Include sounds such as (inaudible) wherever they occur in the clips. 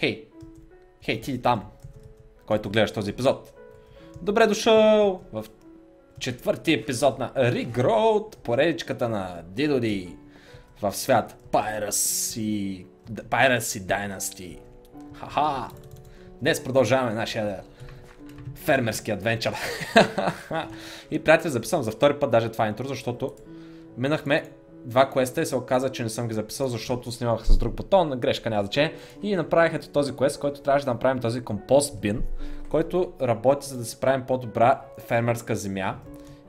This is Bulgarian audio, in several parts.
Хей! Хей, ти там, който гледаш този епизод. Добре дошъл в четвърти епизод на Regrowth, поредичката на Дидоди в свят Pirates и Dynasty. Ха-ха! Днес продължаваме нашия фермерски адвенчър. (laughs) и приятели, записвам за втори път даже това интро, защото минахме два квеста и се оказа, че не съм ги записал, защото снимах с друг бутон, грешка няма значение. И направих ето този квест, който трябваше да направим този компост бин, който работи за да си правим по-добра фермерска земя.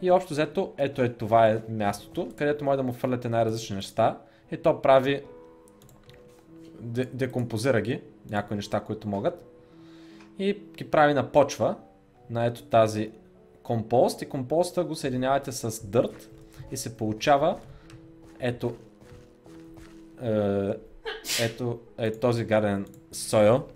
И общо взето, ето е това е мястото, където може да му фърляте най-различни неща. И то прави, декомпозира ги, някои неща, които могат. И ги прави на почва, на ето тази компост. И компоста го съединявате с дърт и се получава ето, е, ето е този гаден сойл,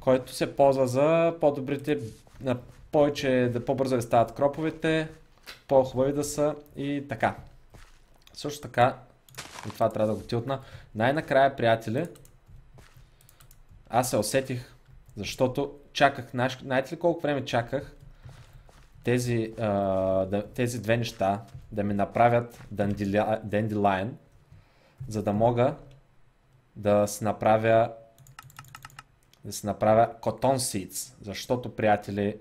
който се ползва за по-добрите, на повече, да по-бързо да стават кроповете, по-хубави да са и така. Също така, и това трябва да го тилтна, най-накрая, приятели, аз се усетих, защото чаках, знаете ли колко време чаках тези, а, да, тези две неща да ми направят Dandelion, за да мога да си направя да си направя Cotton Seeds, защото, приятели,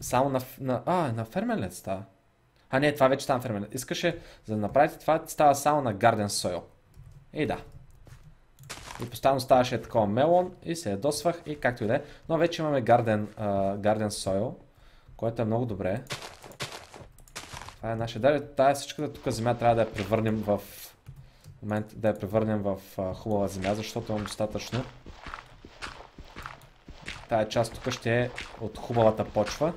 само на, на, а, на фермерлет става. А не, това вече става фермерлет. Искаше, за да направите това, става само на Garden Soil. И да. И постоянно ставаше такова мелон и се ядосвах и както и да е. Но вече имаме Garden, uh, Garden Soil което е много добре. Това е нашия. Даже тази всичката тук земя трябва да я превърнем в момент да я превърнем в а, хубава земя, защото имам достатъчно. Тая част тук ще е от хубавата почва.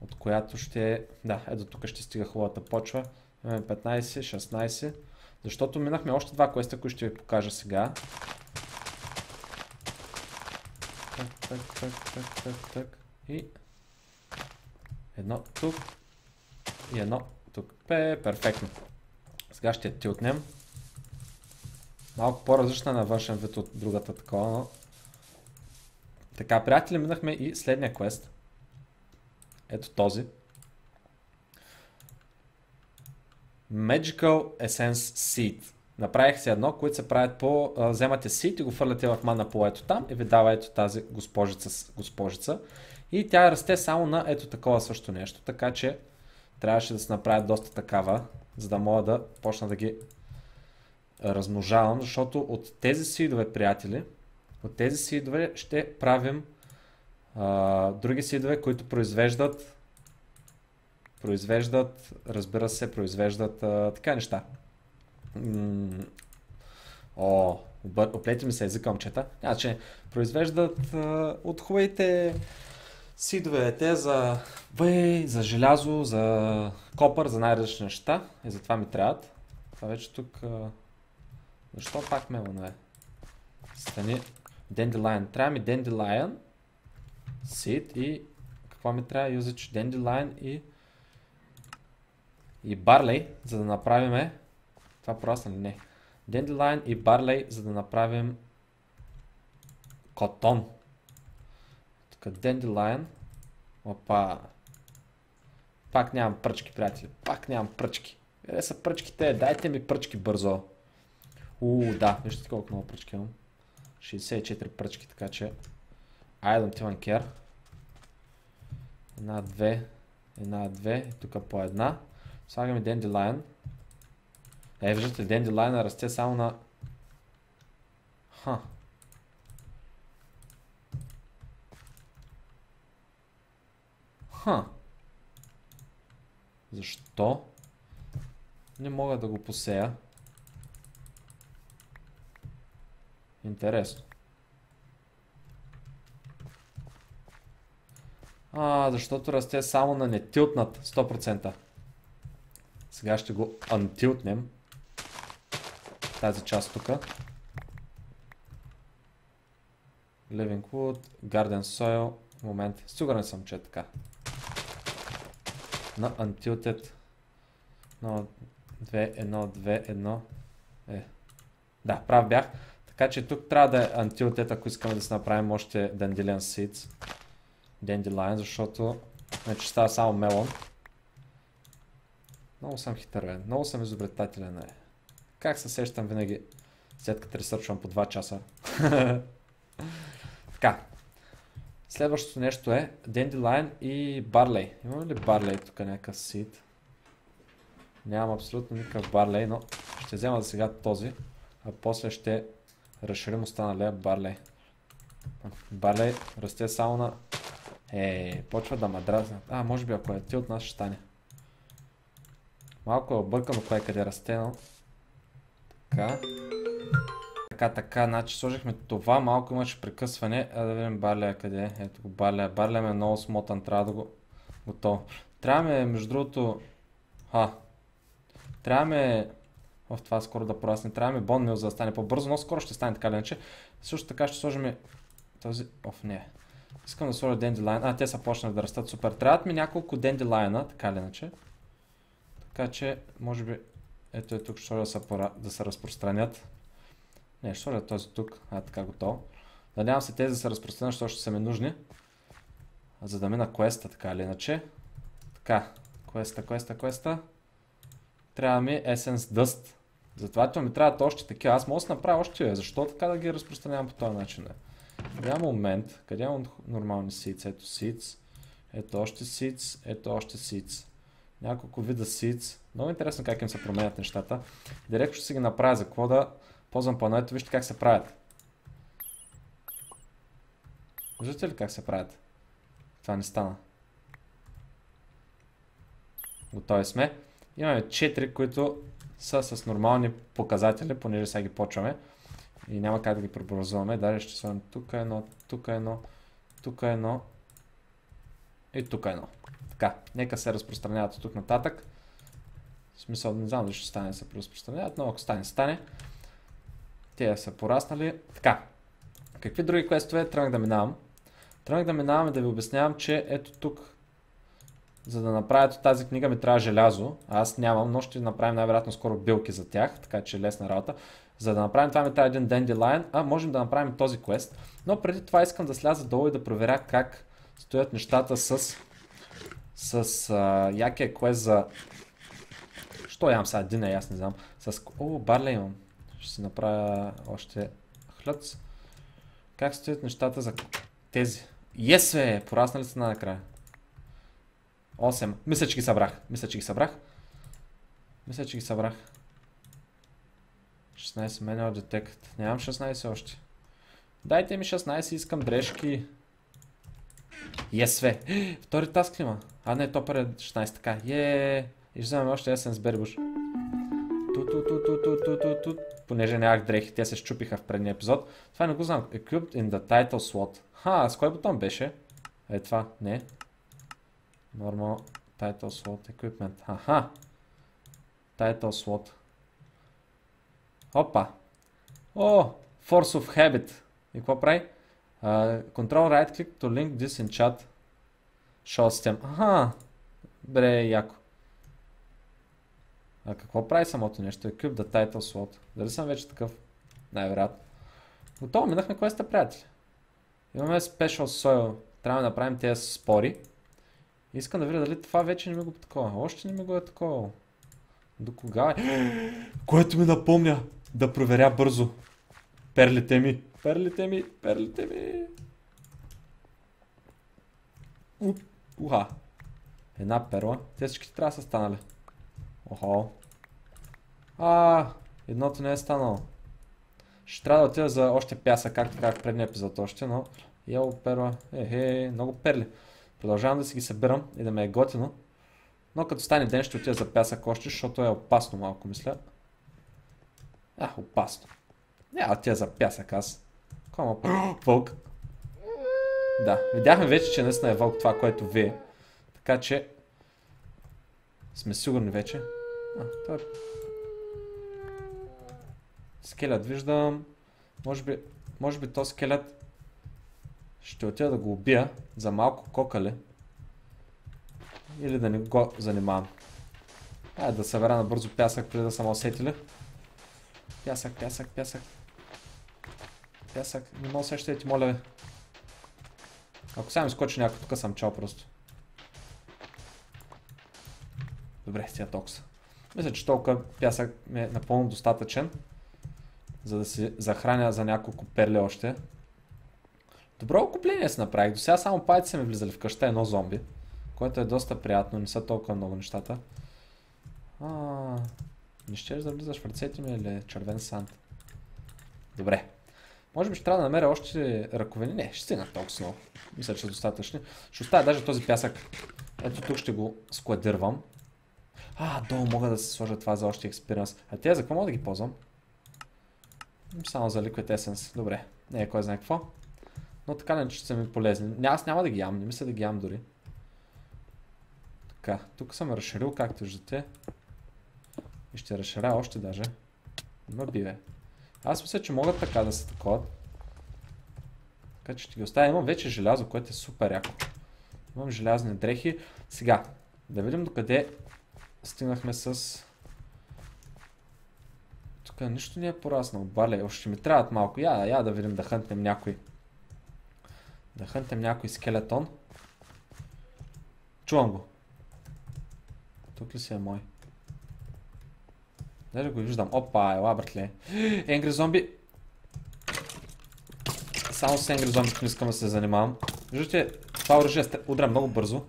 От която ще. Да, ето тук ще стига хубавата почва. Имаме 15, 16. Защото минахме още два квеста, които ще ви покажа сега. Так, так, так, так, так, так. И едно тук и едно тук. Пе, перфектно. Сега ще ти отнем. Малко по-различна на външен вид от другата такова, но... Така, приятели, минахме и следния квест. Ето този. Magical Essence Seed. Направих си едно, които се правят по... Вземате сит и го фърляте в мана по ето там и ви дава ето тази госпожица. госпожица. И тя расте само на ето такова също нещо, така че трябваше да се направят доста такава, за да мога да почна да ги размножавам, защото от тези сидове, приятели, от тези сидове ще правим а, други сидове, които произвеждат произвеждат, разбира се, произвеждат а, така неща. М О, оплети ми се езика, момчета. Значи, произвеждат а, от хубавите Сидове те за въй, за желязо, за копър, за най-различни неща. И затова ми трябват. Това вече тук... Защо пак мелона е? Стани... Dandelion. Трябва ми Dandelion. Seed и... Какво ми трябва? Usage Dandelion и... И Barley, за да направим... Това прорасна ли? Не. Dandelion и Barley, за да направим... Котон. Тук Dandelion. Опа. Пак нямам пръчки, приятели. Пак нямам пръчки. Къде са пръчките? Дайте ми пръчки бързо. Уу, да. Вижте колко много пръчки имам. 64 пръчки, така че... I don't even care. Една, две. Една, две. Тук по една. Слагаме Dandelion. Е, виждате, Dandelion расте само на... Ха. Ха. Защо? Не мога да го посея. Интересно. А, защото расте само на нетилтнат 100%. Сега ще го антилтнем. Тази част тук. Living Wood, Garden Soil. Момент. Сигурен съм, че е така на Untilted 1, 2, 1, 2, 1 е. Да, прав бях. Така че тук трябва да е антилтет, ако искаме да си направим още Dandelion Seeds. Dandelion, защото значи става само мелон. Много съм хитър, бе. Много съм изобретателен, е. Как се сещам винаги, след като ресърчвам по 2 часа. (laughs) така. Следващото нещо е Dandelion и Barley. Имаме ли Barley тук някакъв сид? Нямам абсолютно никакъв Barley, но ще взема за сега този, а после ще разширим останалия Barley. Barley расте само на... Е, почва да ма А, може би ако е ти от нас ще стане. Малко е объркано кое къде расте, но... Така. Така, така, значи сложихме това, малко имаше прекъсване. А да видим Барлея къде е. Ето го Барлея. Барлея е много смотан, трябва да го готово. Трябва ме, между другото... Ха. Трябва ме... В това скоро да порасне. Трябва ме Бон за да стане по-бързо, но скоро ще стане така или иначе. Също така ще сложим този... Оф, не. Искам да сложа Дендилайн. А, те са почнали да растат супер. Трябват ми няколко Дендилайна, така или иначе. Така че, може би, ето е тук ще да се, пора... да се разпространят. Не, ще сложа този тук. А, така готово. Надявам се тези да се разпространят, защото ще са ми нужни. За да мина квеста, така или иначе. Така, квеста, квеста, квеста. Трябва ми Essence Dust. Затова ми трябват още такива. Аз мога да направя още. Защо така да ги разпространявам по този начин? Няма момент. Къде имам нормални seeds? Ето seeds. Ето още seeds. Ето още seeds. Няколко вида seeds. Много интересно как им се променят нещата. Директно ще си ги направя за какво да ползвам плановете. Вижте как се правят. Виждате ли как се правят? Това не стана. Готови сме. Имаме 4, които са с нормални показатели, понеже сега ги почваме. И няма как да ги преобразуваме. Даже ще сложим тук едно, тук едно, тук едно и тук едно. Така, нека се разпространяват от тук нататък. В смисъл, не знам ще стане да се разпространяват, но ако стане, стане. Те са пораснали. Така, какви други квестове тръгнах да минавам? Тръгнах да минавам и да ви обяснявам, че ето тук, за да направя тази книга ми трябва желязо. Аз нямам, но ще направим най-вероятно скоро билки за тях, така че лесна работа. За да направим това ми трябва един Dandelion, а можем да направим този квест. Но преди това искам да сляза долу и да проверя как стоят нещата с с а, якия квест за... Що ям сега? Един е, аз не знам. С... О, барле имам. Ще си направя още хлъц. Как стоят нещата за тези? Yes, бе! Пораснали са накрая. 8. Мисля, че ги събрах. Мисля, че ги събрах. Мисля, че ги събрах. 16 manual detect. Нямам 16 още. Дайте ми 16, искам дрежки. Есве. (gasps) Втори таск има? А не, топър е 16 така. Е, и ще вземем още есен с бербуш. Понеже нямах дрехи, те се щупиха в предния епизод. Това не го знам. Equipped in the title slot. Ха, с кой бутон беше? Е това, не. Normal title slot equipment. Аха. Title slot. Опа. О, Force of Habit. И какво прави? Uh, control right click to link this in chat. Show system. Аха. Бре, яко. А какво прави самото нещо? Equip the title slot. Дали съм вече такъв? Най-вероятно. Готово, минахме квеста, приятели. Имаме Special Soil. Трябва да направим тези спори. Искам да видя дали това вече не ми го такова. Още не ми го е такова. До кога е? (gasps) Което ми напомня да проверя бързо. Перлите ми. Перлите ми, перлите ми. Уха. Една перла. Те всички трябва да са станали. Охо. А, едното не е станало. Ще трябва да отида за още пяса, както казах предния епизод още, но Ело перла, ехе, много перли. Продължавам да си ги събирам и да ме е готино. Но като стане ден ще отида за пясък още, защото е опасно малко, мисля. А, опасно. Няма отида за пясък аз. Кома, (gasps) вълк. Да, видяхме вече, че наистина е вълк това, което вие. Така че сме сигурни вече. А, това е... Скелет виждам. Може би, може би то скелет ще отида да го убия за малко кокале. Или да не го занимавам. Айде да събера на бързо пясък преди да съм усетили. Пясък, пясък, пясък. Пясък. Не мога сеща да ти моля, бе. Ако сега ми скочи някой, тук съм чал просто. Добре, тя токса. Мисля, че толкова пясък е напълно достатъчен, за да си захраня за няколко перли още. Добро окупление си направих. До сега само пайци са ми влизали в къща, едно зомби, което е доста приятно, не са толкова много нещата. А, не ще да влизаш в ръцете ми или червен санд? Добре. Може би ще трябва да намеря още ръковини. Не, ще стигна толкова много. Мисля, че са достатъчни. Ще оставя даже този пясък. Ето тук ще го складирвам. А, долу мога да се сложа това за още експириенс. А тези за какво мога да ги ползвам? Само за Liquid Essence. Добре. Не е кой знае какво. Но така не, че са ми полезни. Аз няма да ги ям, не мисля да ги ям дори. Така, тук съм разширил, както виждате. И ще разширя още даже. Има биве. Аз мисля, че могат така да се таковат. Така че ще ги оставя. Имам вече желязо, което е супер яко. Имам желязни дрехи. Сега, да видим докъде стигнахме с... Тук нищо не е пораснало. Бале, още ми трябват малко. Я, я да видим да хънтнем някой. Да хънтем някой скелетон. Чувам го. Тук ли си е мой? Даже го виждам. Опа, ела братле. (gasps) Енгри зомби. Само с енгри зомби не искам да се занимавам. Виждате, това оръжие удря много бързо.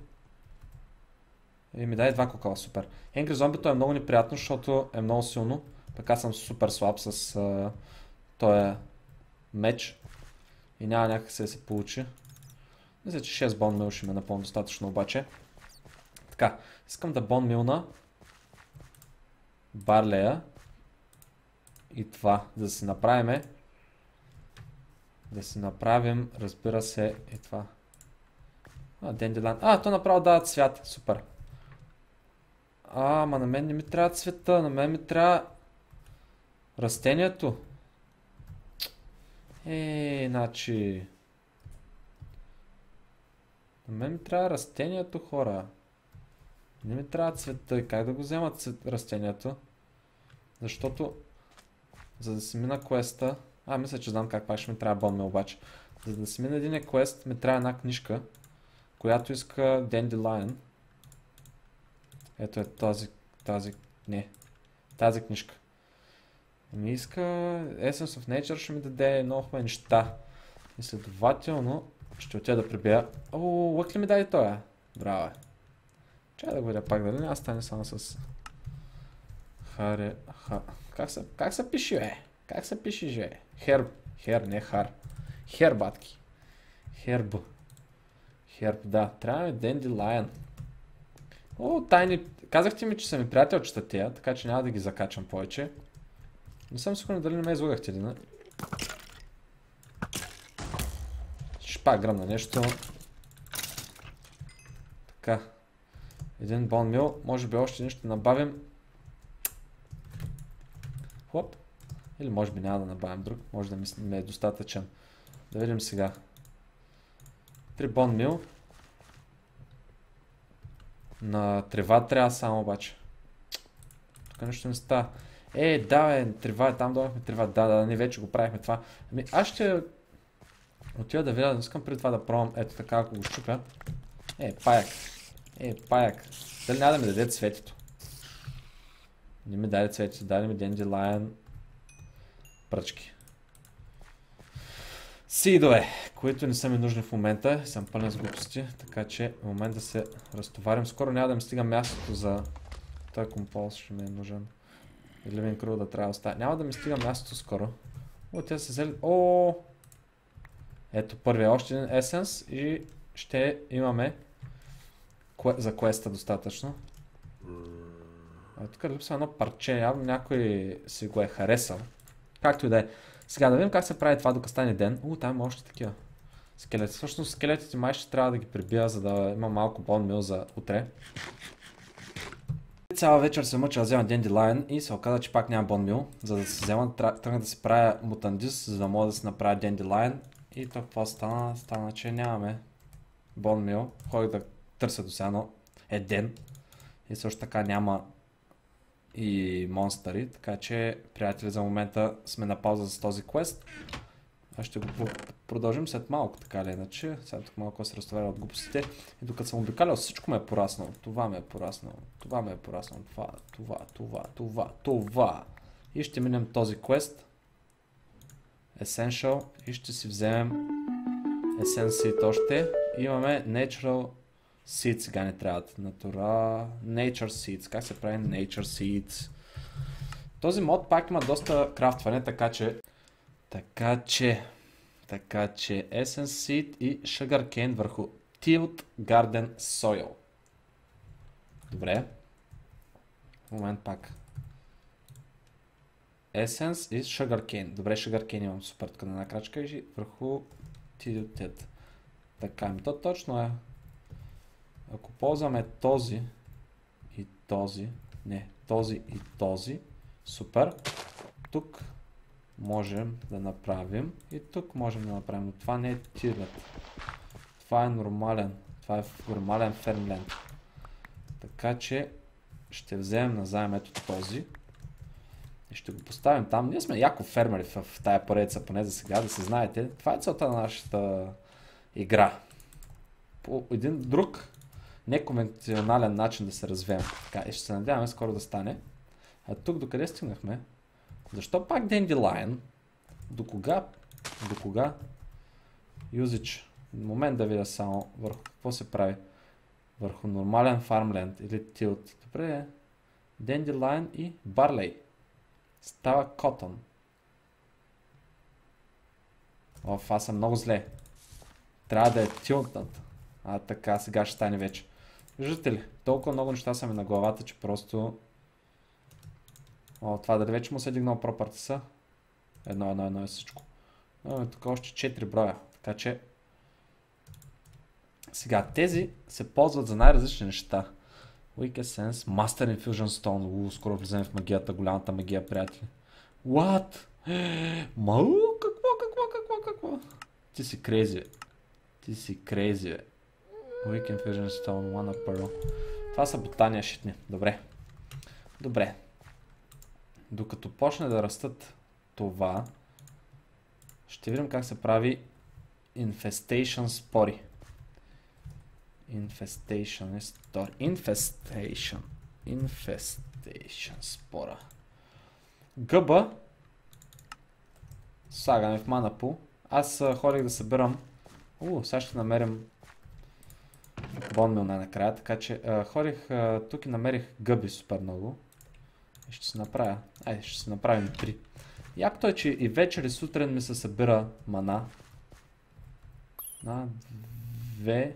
И ми дай два кокала, супер. Енгри зомбито е много неприятно, защото е много силно. Пък съм супер слаб с uh, този меч. И няма някак се да се получи. Мисля, че 6 бон мил ще ме е напълно достатъчно обаче. Така, искам да бон милна барлея и това, да си направиме да си направим, разбира се, и това. А, Дендилан. А, то направо дава цвят. Супер. А, ма на мен не ми трябва цвета, на мен ми трябва растението. Е, значи... На мен ми трябва растението, хора. Не ми трябва цвета. И как да го взема цвет, растението? Защото, за да си мина квеста... А, мисля, че знам как пак ще ми трябва бонме обаче. За да си мина един квест, ми трябва една книжка, която иска Dandelion. Ето е тази, тази, не, тази книжка. Ми иска Essence of Nature ще ми даде много неща. И следователно ще отида да прибия. О, лък ли ми даде той? Браво е. Чай да го видя пак, дали няма стане само с... Харе... Ха... Как се, как се пише, бе? Как се пише, же? Херб. Хер, не хар. Хер, батки. Херб. Херб, да. Трябва ми Денди Лайон. О, тайни... Казахте ми, че са ми приятелчета тия, така че няма да ги закачам повече. Не съм сигурен дали не ме излагахте ли, не? Ще пак гръмна нещо. Така. Един бон мил. Може би още нещо набавим. Хлоп. Или може би няма да набавим друг. Може да ми е достатъчен. Да видим сега. Три бон мил. На трева трябва само обаче. Тук нещо не става. Е, да, бе, трева, е, там дойдохме трева. Да, да, не вече го правихме това. Ами, аз ще отида да видя, не искам преди това да пробвам. Ето така, ако го щупя. Е, паяк. Е, паяк. Дали няма да ми даде цветето? Не ми даде цветето, даде ми Лайон пръчки. Сидове, които не са ми нужни в момента, съм пълен с глупости, така че в момент да се разтоварим. Скоро няма да ми стига мястото за този композ, ще ми е нужен. Или ми кръв да трябва да оставя. Няма да ми стига мястото скоро. О, те се взели... О! Ето първия още един есенс и ще имаме за квеста достатъчно. А тук липсва едно парче, явно някой си го е харесал. Както и да е. Сега да видим как се прави това докато стане ден. У, там има още такива скелети. Всъщност скелетите май ще трябва да ги прибия, за да има малко бон за утре. Цяла вечер се мъча да взема Лайон и се оказа, че пак няма бон мил. За да се взема, тръгна да се правя мутандис, за да мога да се направя Лайон. И то какво стана? Стана, че нямаме бон мил. Ходих да търся до сега, но е ден. И също така няма и монстъри, така че, приятели, за момента сме на пауза с този квест. Аз ще го продължим след малко, така или иначе. Сега тук малко се разтоваря от глупостите. И докато съм обикалял, всичко ме е пораснало. Това ме е пораснало. Това ме е пораснало. Това, това, това, това, това. И ще минем този квест. Essential. И ще си вземем Essence още. Имаме Natural Seeds. Сега не трябват. Natura... Nature Seeds. Как се прави Nature Seeds? Този мод пак има доста крафтване, така че така че, така че Essence Seed и Sugarcane върху Tilt Garden Soil. Добре. Момент пак. Essence и Sugarcane. Добре, Sugarcane имам супер тук на една и върху Tilted. Така, ми то точно е. Ако ползваме този и този, не, този и този, супер. Тук можем да направим и тук можем да направим, но това не е тирлет. Това е нормален, това е нормален фермленд. Така че ще вземем назаем ето този и ще го поставим там. Ние сме яко фермери в, в тая поредица, поне за сега, да се знаете. Това е целта на нашата игра. По един друг неконвенционален начин да се развием. Така, и ще се надяваме скоро да стане. А тук докъде стигнахме? Защо пак Dandelion? До кога? До кога? Юзич. Момент да видя само върху какво се прави. Върху нормален фармленд или тилт. Добре. Dandelion и Barley. Става Cotton. Оф, аз съм много зле. Трябва да е тилтнат. А така, сега ще стане вече. Виждате ли? Толкова много неща са ми на главата, че просто О, това дали вече му се е дигнал пропъртиса? Едно, едно, едно е всичко. Но, тук още 4 броя. Така че... Сега, тези се ползват за най-различни неща. Weak Essence, Master Infusion Stone. У, скоро влизаме в магията, голямата магия, приятели. What? (gasps) Мау, какво, какво, какво, какво? Ти си крейзи. Ти си крейзи, бе. Weak Infusion Stone, One Pearl. Това са ботания шитни. Добре. Добре. Докато почне да растат това, ще видим как се прави Infestation спори. Infestation е стори. Infestation. Infestation спора. Гъба слагаме в манапу. Аз ходих да събирам. У, сега ще намерим бонмил най-накрая, така че а, ходих а, тук и намерих гъби супер много. Ще се направя. Айде, ще се направим три. Якото е, че и вечер и сутрин ми се събира мана. На две.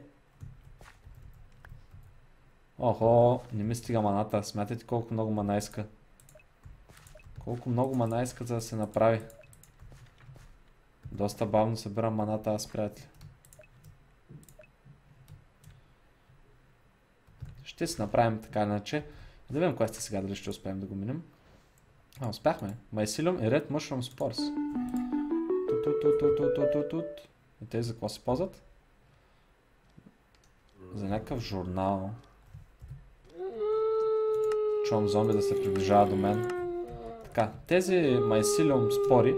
Охо, не ми стига маната. Смятайте колко много мана иска. Колко много мана иска за да се направи. Доста бавно събирам маната аз, приятели. Ще се направим така иначе. Да видим квеста сега, дали ще успеем да го минем. А, успяхме. Mycelium и Red Mushroom. Тут, И те за какво се ползват? За някакъв журнал. Чувам зомби да се приближава до мен. Така, тези Mycelium спори,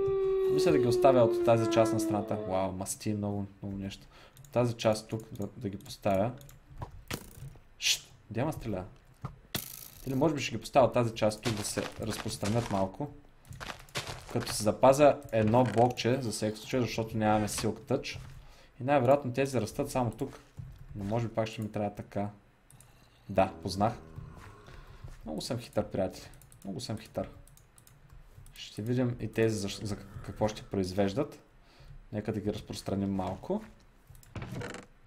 мисля да ги оставя от тази част на страната. Вау, масти много, много нещо. Тази част тук да, да ги поставя. Шт, где ма стреля? Или може би ще ги поставя тази част тук да се разпространят малко. Като се запазя едно блокче за всеки случай, защото нямаме Silk Touch. И най-вероятно тези растат само тук. Но може би пак ще ми трябва така. Да, познах. Много съм хитър, приятели. Много съм хитър. Ще видим и тези за, за какво ще произвеждат. Нека да ги разпространим малко.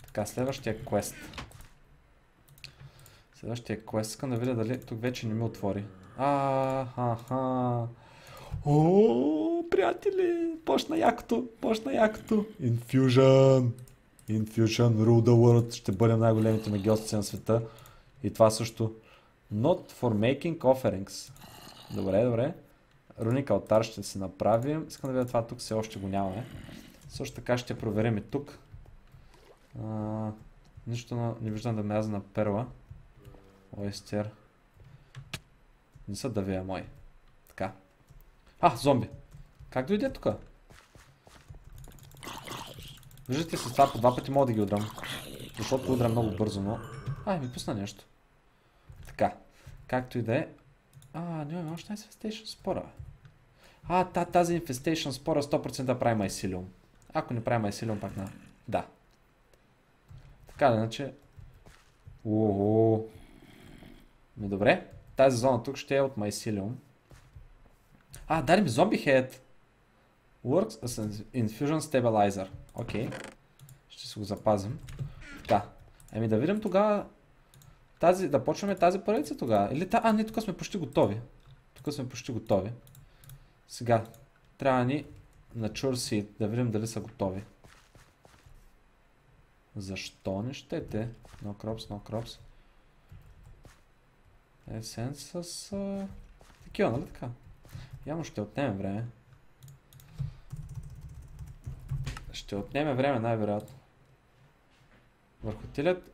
Така, следващия квест. Следващия квест. Искам да видя дали тук вече не ми отвори. А, ха, ха. О, приятели, почна якото, почна якото. Infusion. Infusion, rule the world. Ще бъдем най-големите магиосци на света. И това също. Not for making offerings. Добре, добре. Руник алтар ще се направим. Искам да видя това тук, все още го нямаме. Също така ще проверим и тук. А, нищо не виждам да мяза на перла. Ойстер. Не са давия мой. Така. А, зомби. Как дойде тук? Виждате с това по два пъти мога да ги удрам. Защото удря много бързо, но... Ай, ми пусна нещо. Така. Както и да е. А, нямаме още Infestation спора. А, та, тази Infestation спора 100% прави Mycelium. Ако не прави Mycelium, пак на... Да. Така да иначе... Ого. Ми добре. Тази зона тук ще е от Mycelium. А, дай ми зомби хед. Works as an infusion stabilizer. Окей. Okay. Ще си го запазим. Така. Еми да видим тогава тази, да почваме тази поредица тогава. Или та... А, не, тук сме почти готови. Тук сме почти готови. Сега. Трябва ни на Seed да видим дали са готови. Защо не щете? No crops, no crops. Есен с... А... Такива, нали така? Явно ще отнеме време. Ще отнеме време най-вероятно. Върху тилят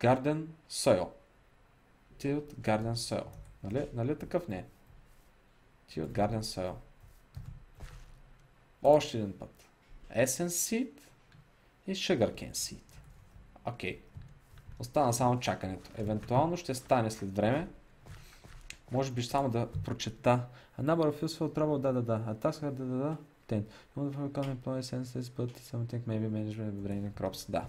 Garden Soil. Tilt Garden Soil. Нали, нали такъв не е? Tilt Garden Soil. Още един път. Essence Seed и Sugarcane Seed. Окей. Okay. Остана само чакането. Евентуално ще стане след време. Може би само да прочета. A number of useful trouble, да, да, да. A task, да, да, да. 10. You want to become employee senses, but something maybe management brain crops. Да.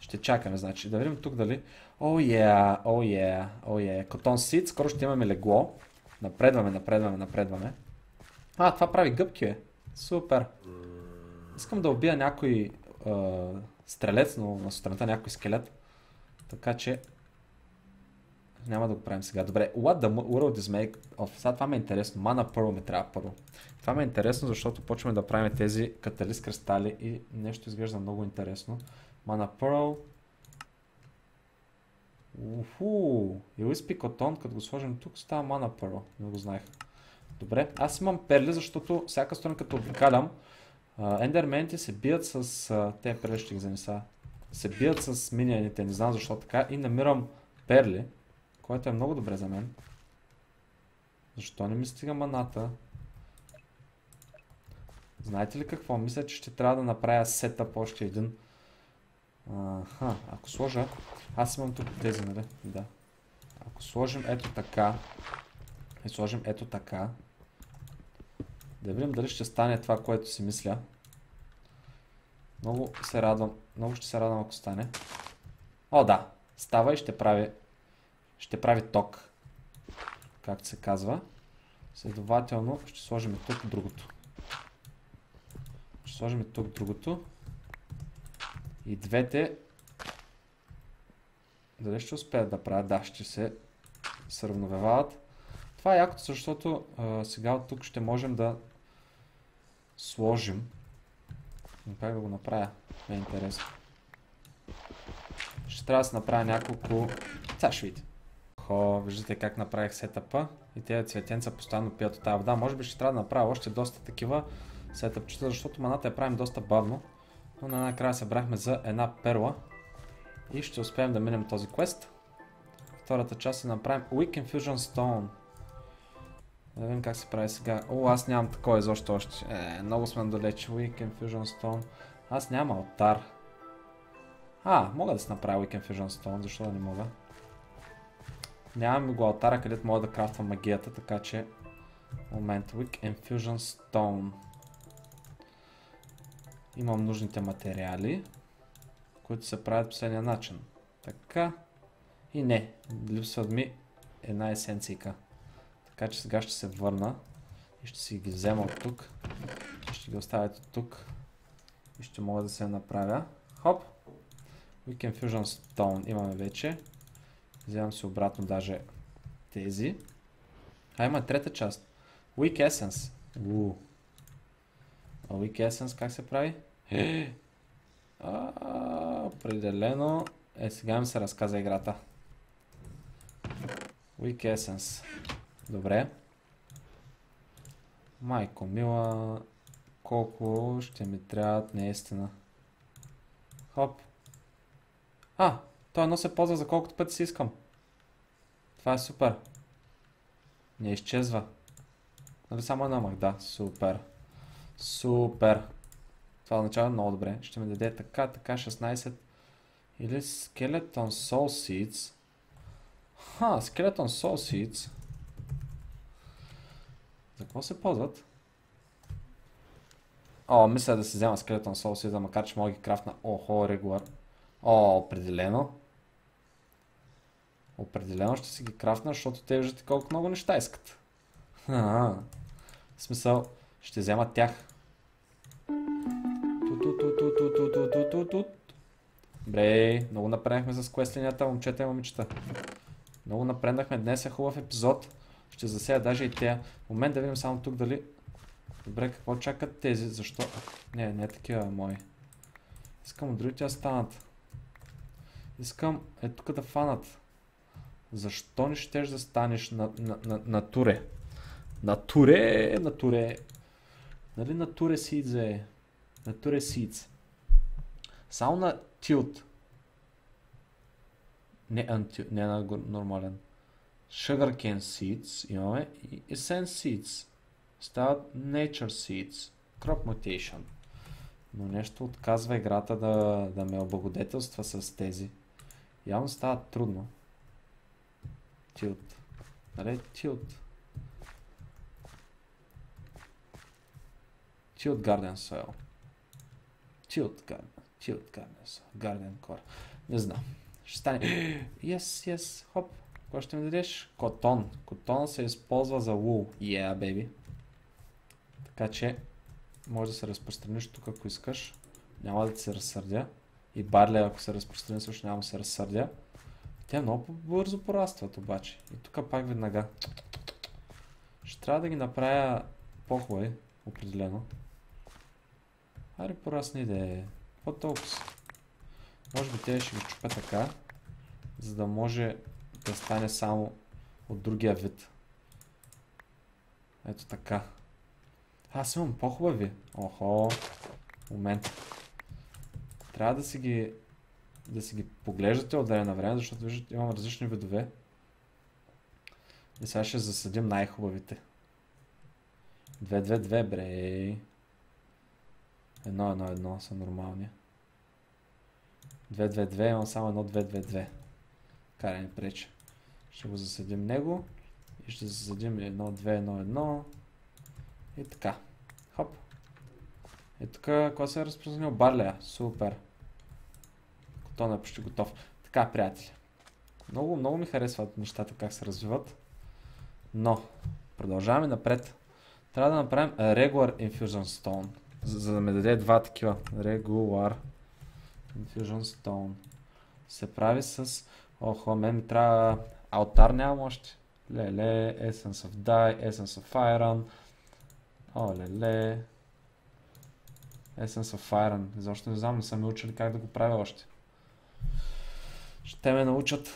Ще чакаме, значи. Да видим тук дали... О, е, о, е, о, е. Котон сит, скоро ще имаме легло. Напредваме, напредваме, напредваме. А, това прави гъбки, е. Супер. Искам да убия някой е, стрелец, но на сутринта някой скелет. Така че... Няма да го правим сега. Добре, what the world is made of? Сега това ме е интересно. Mana Pearl ми трябва първо. Това ме е интересно, защото почваме да правим тези каталист кристали и нещо изглежда много интересно. Mana Pearl. Уху! И Уиспи Котон, като го сложим тук, става Mana Pearl. Не го знаех. Добре, аз имам перли, защото всяка страна като обикалям, ендермените се бият с... те перли ще ги занеса. Се бият с минияните, не знам защо така. И намирам перли, което е много добре за мен. Защо не ми стига маната? Знаете ли какво? Мисля, че ще трябва да направя сетъп още един. Аха, ако сложа... Аз имам тук тези, нали? Да. Ако сложим ето така и сложим ето така, да видим дали ще стане това, което си мисля. Много се радвам, много ще се радвам ако стане. О, да, става и ще прави, ще прави ток, както се казва. Следователно ще сложим тук другото. Ще сложим тук другото. И двете дали ще успеят да правят? Да, ще се сравновяват. Това е якото, защото а, сега от тук ще можем да сложим. Но как да го направя? Не е интересно. Ще трябва да се направя няколко... Сега ще видите. Хо, виждате как направих сетъпа и тези цветенца постоянно пият от тази вода. Може би ще трябва да направя още доста такива сетъпчета, защото маната я правим доста бавно. Но най-накрая събрахме за една перла. И ще успеем да минем този квест. Втората част е направим Weak Infusion Stone. Да видим как се прави сега. О, аз нямам такова изобщо още. Е, много сме надалеч. Weak Infusion Stone. Аз нямам алтар. А, мога да си направя Weak Infusion Stone, защо да не мога? Нямам го алтара, където мога да крафтвам магията, така че... Момент, Weak Infusion Stone. Имам нужните материали, които се правят последния начин. Така. И не, липсват ми една есенцийка. Така че сега ще се върна и ще си ги взема от тук. Ще ги оставя тук. И ще мога да се направя. Хоп! Weekend Fusion Stone имаме вече. Вземам си обратно даже тези. А има трета част. Weak Essence. Уу. А Weak Essence как се прави? (gasps) Е, определено. Е, сега ми се разказа играта. Weak Essence. Добре. Майко мила, колко ще ми трябват наистина. Хоп. А, то едно се ползва за колкото пъти си искам. Това е супер. Не изчезва. Нали само една мах? Да, супер. Супер. Това означава много добре. Ще ми даде така, така 16. Или Skeleton Soul Seeds. Ха, Skeleton Soul Seeds. За какво се ползват? О, мисля да си взема Skeleton Soul Seeds, макар че мога ги крафтна. Охо, регулар. О, определено. Определено ще си ги крафтна, защото те виждате колко много неща искат. В смисъл, ще взема тях. Добре, много напреднахме с квестлинията, момчета и момичета. Много напреднахме, днес е хубав епизод. Ще засея даже и тея. Момент да видим само тук дали... Добре, какво чакат тези? Защо? Не, не е такива мои. Искам от другите да станат. Искам е тук да фанат. Защо не щеш да станеш на, на, на, на туре? На туре, на туре. Нали на туре сидз е? На туре сидз. Само на тилт. Не, анти, не на нормален. Sugarcane seeds имаме и Essence seeds. Стават Nature seeds. Crop mutation. Но нещо отказва играта да, да ме облагодетелства с тези. Явно става трудно. Тилт. Нали? Тилт. Tilt Garden Soil. Tilt Garden. Tilt Garden Soil. Garden Core. Не знам. Ще стане. (gasps) Yes, yes. Хоп. Какво ще ми дадеш? Котон. Котон се използва за wool. Yeah, baby. Така че може да се разпространиш тук, ако искаш. Няма да се разсърдя. И барли, ако се разпространи, също няма да се разсърдя. Те много бързо порастват обаче. И тук пак веднага. Ще трябва да ги направя по-хубави, определено. Аре порасни да е. Какво толкова? Може би те ще ги чупя така, за да може да стане само от другия вид. Ето така. Аз имам по-хубави. Охо. Момент. Трябва да си ги да си ги поглеждате от време на време, защото виждате, имам различни видове. И сега ще засадим най-хубавите. 2-2-2, бре. Едно, едно, едно са нормални. 2-2-2, имам само едно 2-2-2. Карай ми прече. Ще го засадим него. И ще засадим едно, 2, едно, едно. И така. Хоп. И тук, какво се е разпространил? Барлея. Супер. Котон е почти готов. Така, приятели. Много, много ми харесват нещата как се развиват. Но, продължаваме напред. Трябва да направим Regular Infusion Stone. За, за да ме даде два такива. Regular Infusion Stone. Се прави с... Охо, мен ми трябва... Алтар нямам още. Леле, Essence of Dye, Essence of Iron. О, леле. Essence of Iron. Защо не знам, не са ме учили как да го правя още. Ще ме научат,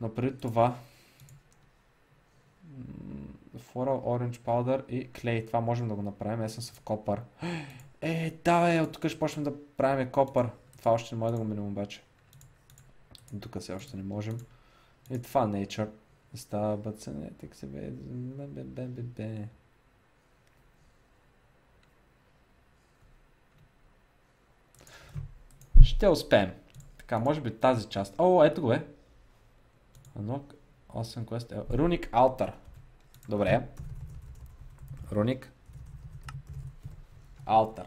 но преди това Floral Orange Powder и Clay. Това можем да го направим. Essence of Copper. Е, давай, от тук ще почнем да правим копър. Това още не може да го минем обаче. Тук все още не можем. И това Nature. Става бъцане, тък се бе, бе, бе, бе, бе. Ще успеем. Така, може би тази част. О, ето го е. Unlock 8 quest. Runic Altar. Добре. Runic Altar.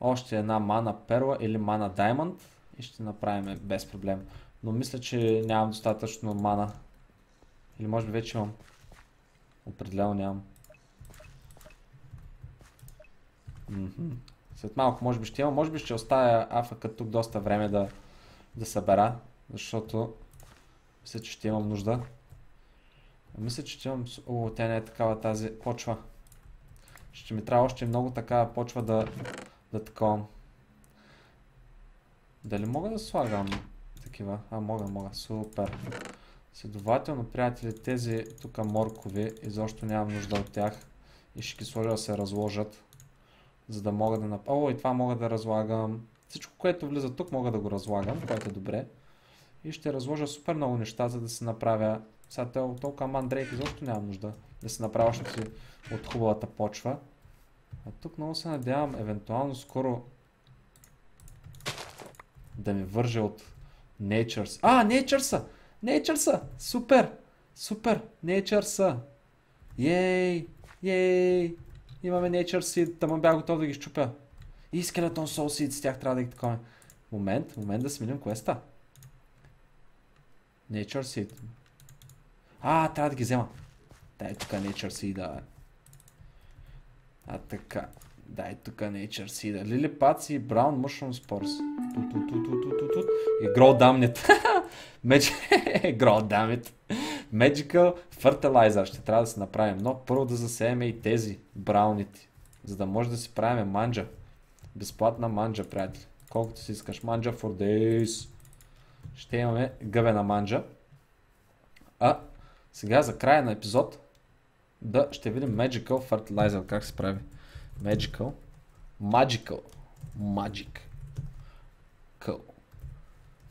Още една мана перла или мана даймонд и ще направим без проблем. Но мисля, че нямам достатъчно мана. Или може би вече имам. Определено нямам. След малко може би ще имам. Може би ще оставя афъка тук доста време да, да събера. Защото мисля, че ще имам нужда. Мисля, че ще имам... О, тя не е такава тази почва. Ще ми трябва още много такава почва да, да такова. Дали мога да слагам такива? А, мога, мога. Супер. Следователно, приятели, тези тук моркови, изобщо нямам нужда от тях. И ще ги сложа да се разложат. За да мога да направя... И това мога да разлагам. Всичко, което влиза тук, мога да го разлагам, което е добре. и ще разложа супер много неща, за да се направя. Сега толкова мандрейк изобщо няма нужда да се направя още от хубавата почва. А тук много се надявам, евентуално скоро да ми върже от Natures. А, Natures! Natures! Супер! Супер! Natures! Ей! Ей! Имаме Nature Seed, тъма бях готов да ги щупя. И Skeleton Soul Seed, с тях трябва да ги такова. Момент, момент да сменим квеста. Nature Seed. А, трябва да ги взема. Дай тук Nature Seed, да. А така. Дай тук Nature Seed. Lily Pads и Brown Mushroom Spores. И Grow Damnit. Grow Damnit. Magical Fertilizer ще трябва да се направим. Но първо да засееме и тези брауните. За да може да си правим манджа. Безплатна манджа, приятели. Колкото си искаш. Манджа for days. Ще имаме гъбена манджа. А сега за края на епизод да ще видим Magical Fertilizer. Как се прави? Magical. Magical. Magic.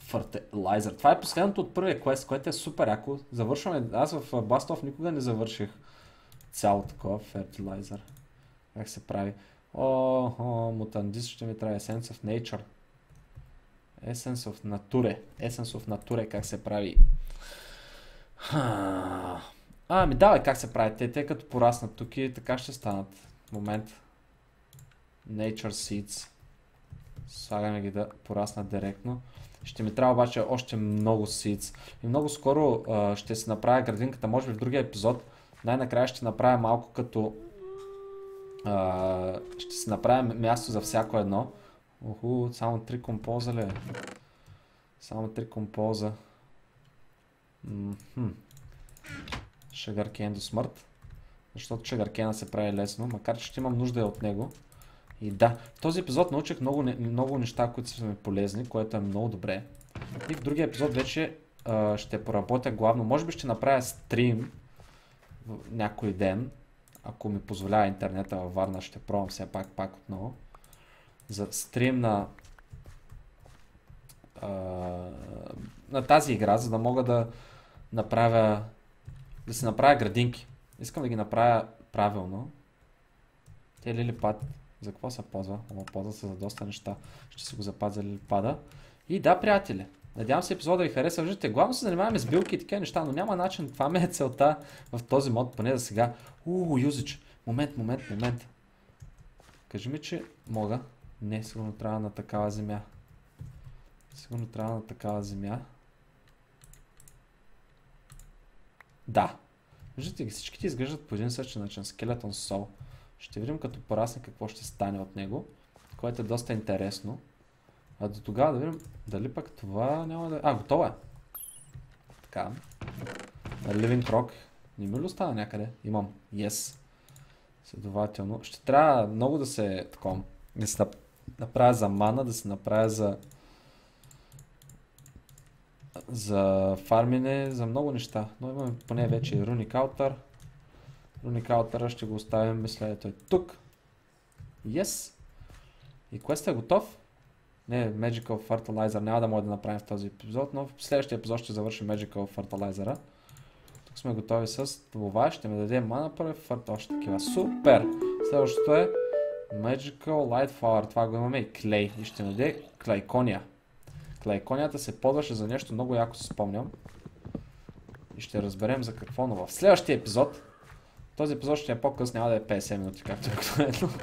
Fertilizer. Това е последното от първия квест, което е супер яко. Завършваме. Аз в Blast никога не завърших цяло такова Fertilizer. Как се прави? О, о мутандис ще ми трябва Essence of Nature. Essence of Nature. Essence of Nature как се прави? А, ми давай как се прави. Те, те като пораснат тук и така ще станат. Момент. Nature Seeds. Слагаме ги да пораснат директно. Ще ми трябва обаче още много seeds. И много скоро а, ще си направя градинката, може би в другия епизод. Най-накрая ще направя малко като... А, ще си направя място за всяко едно. Уху, само три композа ли? Само три композа. Мхм. Шагаркен до смърт. Защото шагаркена се прави лесно, макар че ще имам нужда от него. И да, в този епизод научих много, много неща, които са ми полезни, което е много добре. И в другия епизод вече а, ще поработя главно. Може би ще направя стрим някой ден, ако ми позволява интернета във Варна, ще пробвам все пак, пак отново. За стрим на, а, на тази игра, за да мога да направя, да се направя градинки. Искам да ги направя правилно. Те ли пат за какво се ползва? Ама ползва се за доста неща. Ще се го запазя ли пада. И да, приятели, надявам се епизода ви хареса. Виждате, главно се занимаваме с билки и такива неща, но няма начин. Това ми е целта в този мод, поне за сега. Уу, юзич. Момент, момент, момент. Кажи ми, че мога. Не, сигурно трябва на такава земя. Сигурно трябва на такава земя. Да. Виждате ги, всичките изглеждат по един същи начин. Скелетон сол. Ще видим като порасне какво ще стане от него, което е доста интересно. А до тогава да видим дали пък това няма да... А, готово е! Така. Living Croc. Не ми ли остана някъде? Имам. Yes. Следователно. Ще трябва много да се таком. Да се направя за мана, да се направя за за фармине, за много неща. Но имаме поне вече Runic Altar. Уникалтера ще го оставим, мисля, ето е тук. Yes. И квест е готов. Не, Magical Fertilizer няма да може да направим в този епизод, но в следващия епизод ще завършим Magical Fertilizer. Тук сме готови с това. Ще ми даде мана първи фърт, още такива. Супер! Следващото е Magical Light Flower. Това го имаме и клей. И ще ми даде клейкония. Клейконията се ползваше за нещо много яко се спомням. И ще разберем за какво, но в следващия епизод този епизод ще е по-къс, няма да е 50 минути, както е обикновено.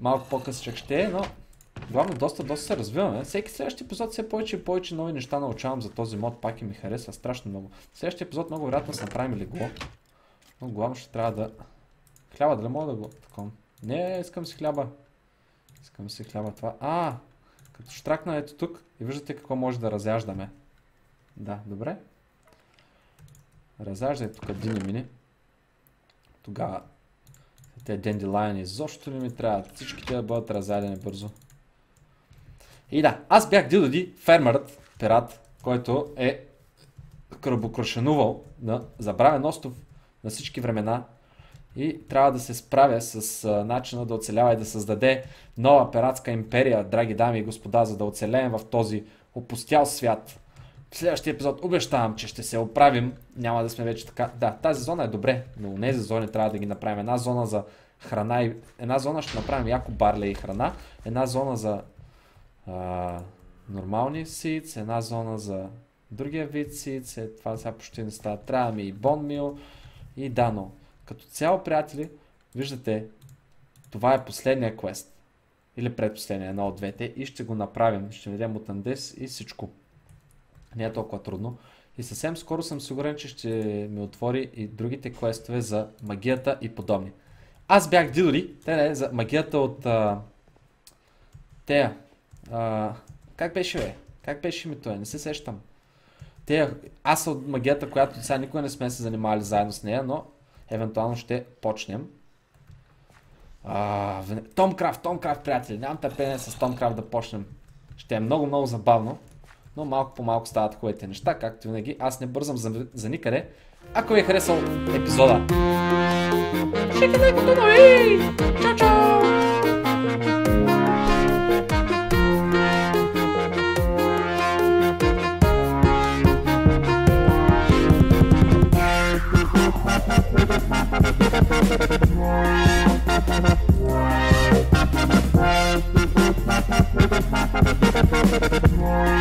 Малко по-късчек ще е, но главно доста, доста се развиваме. Всеки следващия епизод все повече и повече нови неща научавам за този мод, пак и ми харесва страшно много. Следващия епизод много вероятно се направим легло. Но главно ще трябва да... Хляба, дали мога да го таком? Не, искам си хляба. Искам си хляба това. А, като штракна ето тук и виждате какво може да разяждаме. Да, добре. Разяждай тук дини мини тогава те дендилайни изобщо не ми трябва. Всичките да бъдат разядени бързо. И да, аз бях Дилоди, фермерът, пират, който е кръбокрушенувал на забравен остров на всички времена и трябва да се справя с а, начина да оцелява и да създаде нова пиратска империя, драги дами и господа, за да оцелеем в този опустял свят, Следващия епизод обещавам, че ще се оправим. Няма да сме вече така. Да, тази зона е добре, но тези зони трябва да ги направим. Една зона за храна и... Една зона ще направим яко барле и храна. Една зона за а, нормални сиц, една зона за другия вид сиц. Е, това сега почти не става. Трябва ми и бонмил и дано. Като цяло, приятели, виждате, това е последния квест. Или предпоследния, едно от двете. И ще го направим. Ще видим от Андес и всичко. Не е толкова трудно. И съвсем скоро съм сигурен, че ще ми отвори и другите квестове за магията и подобни. Аз бях Дидори, те не, за магията от а, тея. А, как беше бе? Как беше ми това? Не се сещам. Тея, аз от магията, която сега никога не сме се занимавали заедно с нея, но евентуално ще почнем. Томкрафт, Томкрафт, приятели. Нямам търпение с Томкрафт да почнем. Ще е много, много забавно. Но малко по малко стават хубавите неща, както винаги. Аз не бързам за, за никъде. Ако ви е харесал епизода, Шики лайк нови! Чао, чао! Thank you. Thank